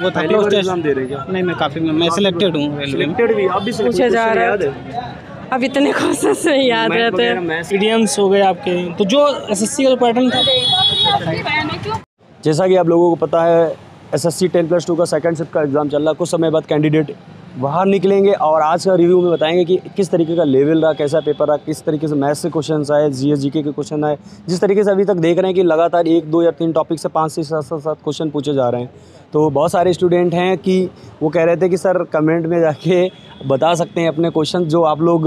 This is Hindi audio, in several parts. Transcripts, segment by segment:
वो था। एग्ज़ाम दे रहे क्या? नहीं मैं काफ़ी मैं सिलेक्टेड हूँ रेलवे में। सिलेक्टेड आप भी पूछा जा रहा है। है? अब इतने क्वेश्चन नहीं याद रहते ईडीएम्स हो। गए आपके। तो जो एसएससी का पैटर्न था जैसा कि आप लोगों को पता है S S C ten plus two का सेकंड शिफ्ट का एग्ज़ाम चल रहा है। कुछ समय बाद कैंडिडेट बाहर निकलेंगे और आज का रिव्यू में बताएँगे कि किस तरीके का लेवल रहा कैसा पेपर रहा किस तरीके से मैथ्स से क्वेश्चन आए जी एस जी के क्वेश्चन आए। जिस तरीके से अभी तक देख रहे हैं कि लगातार एक दो या तीन टॉपिक से पाँच से सात सात सात क्वेश्चन पूछे जा रहे हैं। तो बहुत सारे स्टूडेंट हैं कि वो कह रहे थे कि, सर कमेंट में जाके बता सकते हैं अपने क्वेश्चन जो आप लोग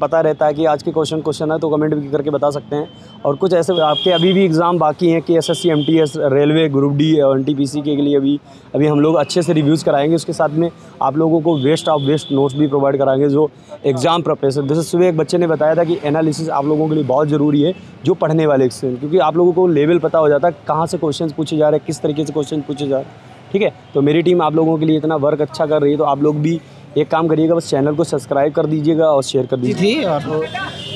पता रहता है कि आज के क्वेश्चन क्वेश्चन है तो कमेंट भी करके बता सकते हैं। और कुछ ऐसे आपके अभी भी एग्ज़ाम बाकी हैं कि S S C M T S railway group D और एन टी पी सी के लिए अभी अभी हम लोग अच्छे से रिव्यूज़ कराएँगे। उसके साथ में आप लोगों को वेस्ट ऑफ़ वेस्ट नोट्स भी प्रोवाइड कराएँगे जो एग्ज़ाम प्रिपरेशन जैसे सुबह एक बच्चे ने बताया था कि एनालिसिस आप लोगों के लिए बहुत ज़रूरी है, जो पढ़ने वाले क्योंकि आप लोगों को लेवल पता हो जाता है कहाँ से क्वेश्चन पूछे जा रहे हैं, किस तरीके से क्वेश्चन पूछे जा रहे हैं। ठीक है? तो मेरी टीम आप लोगों के लिए इतना वर्क अच्छा कर रही है तो आप लोग भी एक काम करिएगा बस चैनल को सब्सक्राइब कर दीजिएगा और शेयर कर दीजिए थी और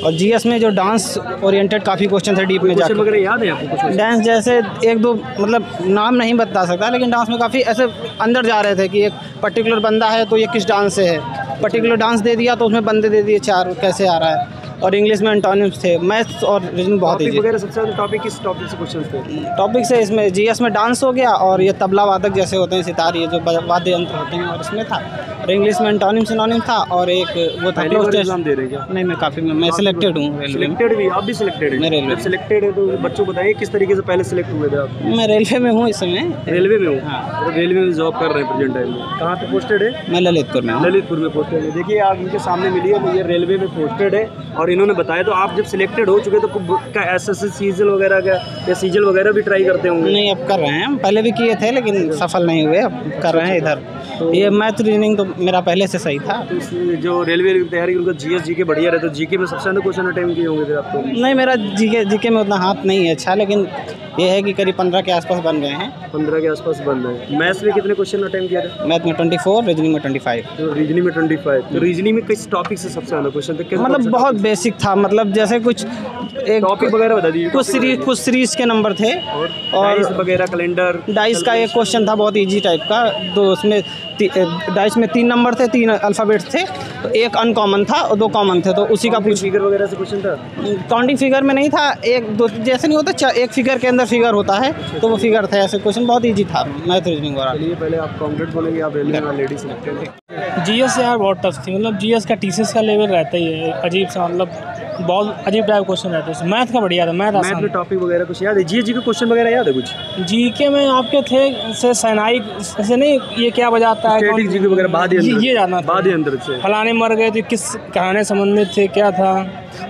और जीएस में जो डांस ओरिएंटेड काफ़ी क्वेश्चन थे डीप में जाकर वगैरह याद है आपको कुछ डांस जैसे एक दो मतलब नाम नहीं बता सकता लेकिन डांस में काफ़ी ऐसे अंदर जा रहे थे कि एक पर्टिकुलर बंदा है तो ये किस डांस से है? पर्टिकुलर डांस दे दिया तो उसमें बंदे दे दिए चार कैसे आ रहा है? और इंग्लिश में एंटोनिम्स थे। मैथ्स और रीजनिंग बहुत ईजी वगैरह सबसे ज़्यादा टॉपिक किस टॉपिक से क्वेश्चन थे? टॉपिक से इसमें जीएस में डांस हो गया और ये तबला वादक जैसे होते हैं सितार ये जो वाद्य यंत्र होते हैं और इसमें था। और इंग्लिश में एंटोनिम सिनोनिम था और एक वो था नहीं मैं काफ़ी मैं सिलेक्टेड हूँ रेलवे सिलेक्टेड भी आप भी सिलेक्टेड मैं रेलवे सिलेक्टेड है तो बच्चों को बताइए किस तरीके से पहले सिलेक्ट हुए थे आप? मैं रेलवे में हूँ इस समय रेलवे में हूँ? हाँ। तो रेलवे में जॉब कर रहे हैं प्रेजेंट टाइम में। कहाँ पे पोस्टेड है? मैं ललितपुर में ललितपुर में पोस्टेड है। देखिए आप इनके सामने मिली तो ये रेलवे में पोस्टेड है और इन्होंने बताया तो आप जब सिलेक्टेड हो चुके तो कुछ- का एस एस सीजल वगैरह का या सीजल वगैरह भी ट्राई करते होंगे? नहीं अब कर रहे हैं। पहले भी किए थे लेकिन सफल नहीं हुए। अब कर रहे हैं इधर। ये मैथ रीजनिंग तो मेरा पहले से सही था। तो जो रेलवे की तैयारी उनका जी एस जी के बढ़िया रहता है जीके में सबसे ज़्यादा क्वेश्चन अटैम्प किए होंगे फिर आप तो? नहीं मेरा जी के में उतना हाथ नहीं है अच्छा लेकिन ये है कि करीब पंद्रह के आसपास बन गए हैं। पंद्रह के आसपास बन रहे हैं। मैथ्स में कितने क्वेश्चन अटेम्प्ट किए थे? मैथ में ट्वेंटी फोर रीजनिंग में ट्वेंटी फाइव तो रीजनिंग में ट्वेंटी फाइव तो रीजनिंग में किस टॉपिक से सबसे ज़्यादा क्वेश्चन थे? मतलब बहुत बेसिक था। मतलब जैसे कुछ एक टॉपिक वगैरह बता दीजिए। कुछ सीरीज़ कुछ सीरीज़ के नंबर थे। और वगैरह कैलेंडर डाइस का एक क्वेश्चन था बहुत इजी टाइप का। तो उसमें डाइस में तीन नंबर थे तीन अल्फ़ाबेट्स थे। तो एक अनकॉमन था और दो कॉमन थे। तो उसी का पूछ फिगर वगैरह से क्वेश्चन था? काउंटिंग फिगर में नहीं था। एक दो जैसे नहीं होता एक फिगर के अंदर फिगर होता है तो वो फिगर था ऐसे क्वेश्चन बहुत ईजी था। मैथ रीजनिंग वाला। पहले आप कॉन्ग्रेट बोलेंगे आप लेडीज़ जी एस जीएस यार बहुत टफ थी। मतलब जीएस का टीसीएस का लेवल रहता ही है अजीब सा मतलब बहुत अजीब टाइप क्वेश्चन रहते हैं। मैथ का बढ़िया था मैथ मैथ में टॉपिक वगैरह कुछ याद है? जी जी के क्वेश्चन वगैरह याद है कुछ? जीके में आपके थे से सैनाई ऐसे नहीं ये क्या बजाता है? जी के वगैरह बाद ये था। बाद अंदर से। फलाने मर गए थे किस कहानी संबंधित थे क्या था?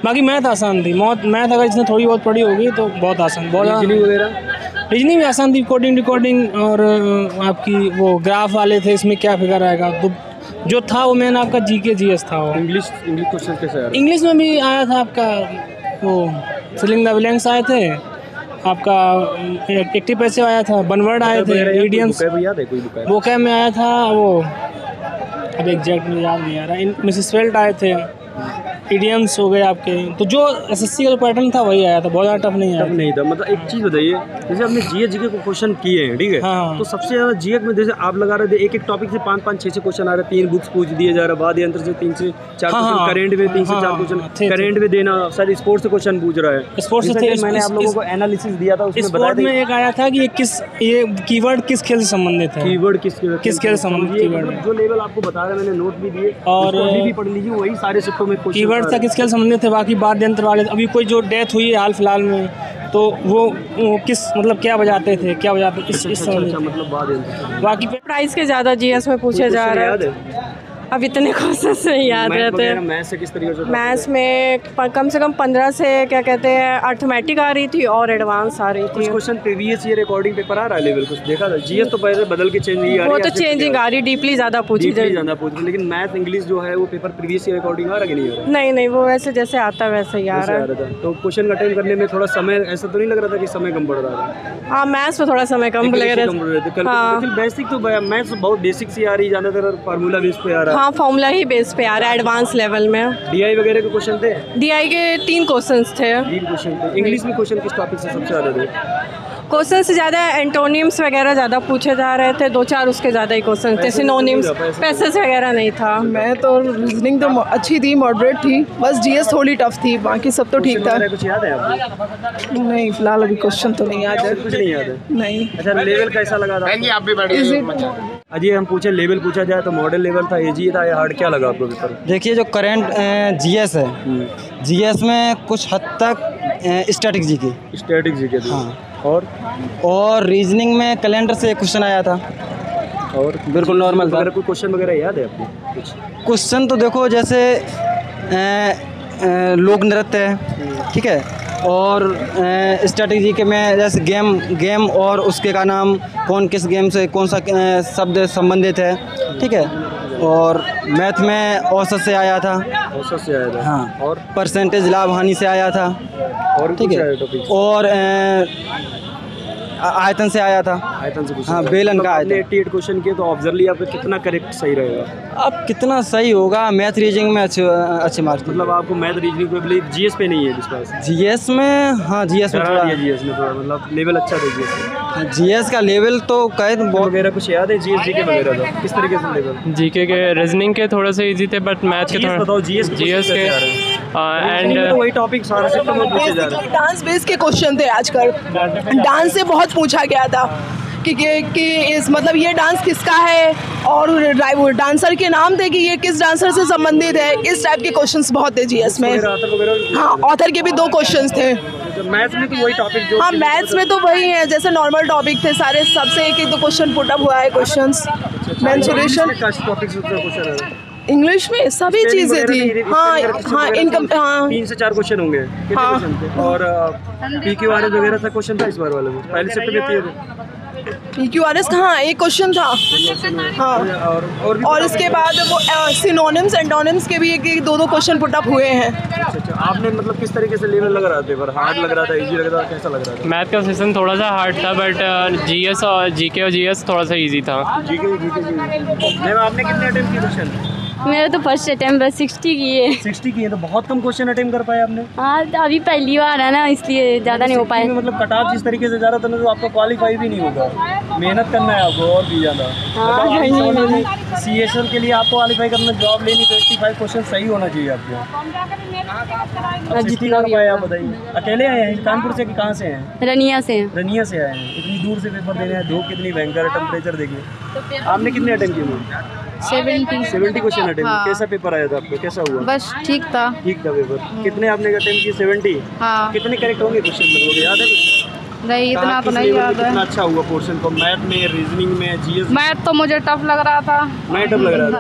बाकी मैथ आसान थी। मौत मैथ अगर इसने थोड़ी बहुत पढ़ी होगी तो बहुत आसान बहुत वगैरह? रीजनिंग भी आसान थी कोडिंग रिकॉर्डिंग और आपकी वो ग्राफ वाले थे इसमें क्या फिगर आएगा? तो जो था वो मैंने आपका जी के जी एस था वो। इंग्लिश इंग्लिश क्वेश्चन कैसे इंग्लिश में भी आया था आपका वो फिलिंग द ब्लैंक्स आए थे आपका एक्टिव पैसे आया था बनवर्ड आए थे मीडियम्स वो कैम में आया था वो अब एग्जैक्ट मुझे याद नहीं आ रहा। इन मिसिस वेल्ट आए थे। ईडियम्स हो गए आपके। तो जो एस एसएससी का पैटर्न था वही आया था। बहुत ज़्यादा टफ नहीं आया। टफ नहीं था। मतलब एक चीज़ बताइए जैसे आपने जी जी के क्वेश्चन किए हैं ठीक है? हाँ। तो सबसे ज़्यादा जी में जैसे आप लगा रहे थे एक एक टॉपिक से पाँच पाँच छः छः क्वेश्चन आ रहे हैं। तीन बुक्स पूछ दिए जा रहे हैं बाद अंतर से तीन से चार हाँ, क्वेश्चन हाँ। करेंट में तीन से हाँ, चार हाँ, क्वेश्चन। करेंट में देना शायद स्पोर्ट्स से क्वेश्चन पूछ रहा है। स्पोर्ट्स से कि मैंने आप लोगों को एनालिसिस दिया था उसमें बताया में एक आया था कि ये किस ये कीवर्ड किस खेल से संबंधित है? कीवर्ड किस किस खेल से संबंधित कीवर्ड मतलब जो लेवल आपको बता रहे हैं मैंने नोट भी दिए और- भी पढ़ लीजिए वही सारे शिफ्टों में क्वेश्चन कीवर्ड तक किस खेल संबंधित है बाकी वाद्य यंत्र वाले अभी कोई जो डेथ हुई है हाल फ़िलहाल में तो वो, वो किस मतलब क्या बजाते थे क्या बजाते इस इस अच्छा अच्छा मतलब बाकी प्राइस के ज़्यादा जी एस में पूछा जा रहा है? अब इतने क्वेश्चन नहीं याद रहते वगैरह मैथ से किस तरीके से मैथ्स में कम से कम पंद्रह से क्या कहते हैं अर्थमेटिक आ रही थी और एडवांस आ रही थी। Question previous year according paper आ रहा है लेवल कुछ देखा था? जीएस तो पहले बदल के चेंज ही आ वो रही तो चेंजिंग आ रही डीपली ज़्यादा पूछी जाए ज़्यादा पूछ रहे लेकिन मैथ इंग्लिश जो है वो पेपर प्रीवियस ईयर अकॉर्डिंग आ रहा है नहीं आ रहा? नहीं नहीं वो वैसे जैसे आता वैसे ही आ रहा। है तो क्वेश्चन अटेंड करने में थोड़ा समय ऐसा तो नहीं लग रहा था कि समय कम पड़ रहा था? हाँ मैथ्स में थोड़ा समय कम लग रहा थे। कल हाँ। बेसिक तो मैथ्स बहुत बेसिक सी आ रही ज़्यादातर फार्मूला बेस पे आ है रहा। हाँ फॉर्मूला ही बेस पे आ रहा है एडवांस लेवल में। डीआई वगैरह के क्वेश्चन थे? डीआई के तीन क्वेश्चंस थे। तीन क्वेश्चन थे। इंग्लिश में क्वेश्चन किस टॉपिक से सबसे ज़्यादा थे क्वेश्चन से ज़्यादा एंटोनियम्स वगैरह ज़्यादा पूछे जा रहे थे। दो चार उसके ज़्यादा ही क्वेश्चन थे। सिनोनिम्स पैसेज वगैरह नहीं था। मैं तो रीजनिंग तो अच्छी थी मॉडरेट थी। बस जीएस थोड़ी टफ थी। बाकी सब तो ठीक था। कुछ याद है आपको? नहीं फ़िलहाल अभी क्वेश्चन तो नहीं याद है। कुछ नहीं याद है? नहीं। अच्छा लेवल कैसा लगा था? इज़ इट अजी हम पूछे लेवल पूछा जाए तो मॉडल लेवल था इजी था या हार्ड क्या लगा आपको पेपर देखिए जो करंट जीएस है जीएस में कुछ हद तक स्टैटिक जी की। स्टैटिक जीके थे हाँ। और? और रीजनिंग में कैलेंडर से एक क्वेश्चन आया था। और? बिल्कुल नॉर्मल था। कोई क्वेश्चन वगैरह याद है आपको? कुछ? क्वेश्चन तो देखो जैसे लोक नृत्य है ठीक है? और स्ट्रेटजी के में जैसे गेम गेम और उसके का नाम कौन किस गेम से कौन सा शब्द संबंधित है ठीक है? और मैथ में औसत से आया था। औसत से आया था। हाँ। और? परसेंटेज लाभ हानि से आया था। और ठीक है? और आयतन से आया था। आयतन से हाँ, बेलन का आयतन। एट्टी एट क्वेश्चन किए तो ऑब्जर्वली आपका कितना करेक्ट सही रहेगा? अब कितना सही होगा मैथ रीजनिंग में अच्छे अच्छे मार्क्स मतलब आपको मैथ रीजनिंग पे बिलीव जीएस पे नहीं है विश्वास जीएस में हाँ जीएस में थोड़ा जीएस में थोड़ा मतलब लेवल अच्छा था जीएस में। जीएस का लेवल तो कहे तो बहुत वगैरह कुछ याद है जीएस जीके वगैरह का? किस तरीके से लेवल जीके के रीजनिंग के थोड़े से इजी थे बट मैथ के थोड़ा बताओ जीएस जीएस के एंड तो वही टॉपिक सारा सेक्टर में पूछे जा रहे हैं। डांस बेस के क्वेश्चन थे आजकल। डांस से बहुत पूछा गया था। कि कि, कि इस मतलब ये डांस किसका है? और डांसर के नाम थे कि ये किस डांसर से संबंधित है? इस टाइप के क्वेश्चंस बहुत थे जीएस में आतर वगैरह हाँ ऑथर के भी दो क्वेश्चंस थे। मैथ्स में तो वही टॉपिक जो हाँ मैथ्स में तो वही है जैसे नॉर्मल टॉपिक थे सारे सबसे एक एक दो क्वेश्चन पुट अप हुआ है मेंसुरेशन से क्वेश्चन है? इंग्लिश में सभी चीज़ें थी। हाँ हाँ इनकम हाँ। तीन से चार क्वेश्चन होंगे हाँ। और पी क्यू आर एस वगैरह था क्वेश्चन था इस बार वाले में पहले में पी क्यू आर एस हाँ एक क्वेश्चन था। हाँ। और और और इसके बाद वो सिनोनिम्स एंडोनिम्स के भी एक एक दो दो क्वेश्चन पुट अप हुए हैं। अच्छा अच्छा। आपने मतलब किस तरीके से लेवल लग रहा था? पेपर हार्ड लग रहा था इजी लग रहा था कैसा लग रहा था? मैथ का सेशन थोड़ा सा हार्ड था बट जीएस और जीके और जीएस थोड़ा सा इजी था। जीके जीके जी मैम आपने कितने अटेम्प्ट किए क्वेश्चन मेरा तो फ़र्स्ट अटैम्प्ट बस सिक्सटी की है। सिक्सटी किए तो बहुत कम क्वेश्चन अटेम्प्ट कर पाए आपने। हाँ तो अभी पहली बार है ना इसलिए ज़्यादा नहीं हो 60 पाए मतलब कट ऑफ़ जिस तरीके से जा रहा था ना तो आपका क्वालिफाई भी नहीं होगा। मेहनत करना है आपको और भी ज़्यादा। हाँ, सी एस एल के लिए आपको क्वालिफाई करना जॉब लेनी तो एट्टी फाइव क्वेश्चन सही होना चाहिए आपको। अब 60 जितना कर पाए आप बताइए। अकेले आए हैं कानपुर से कहाँ से हैं? रनिया से। हैं। रनिया से आए हैं। इतनी दूर से पेपर देने हैं धूप कितनी भयंकर है टेम्परेचर देखिए। आपने कितने अटेम्प्ट किए सेवेंटी सेवेंटी क्वेश्चन अटेम्प्ट हाँ। कैसा पेपर आया था आपका? कैसा हुआ? बस ठीक था। ठीक था पेपर कितने आपने अटेम्प्ट किए? सेवेंटी हाँ. कितने करेक्ट होंगे क्वेश्चन याद है कुछ? नहीं इतना तो नहीं याद है। अच्छा हुआ पोर्शन को मैथ में रीजनिंग में जीएस मैथ तो मुझे टफ लग रहा था। मैथ टफ लग रहा था।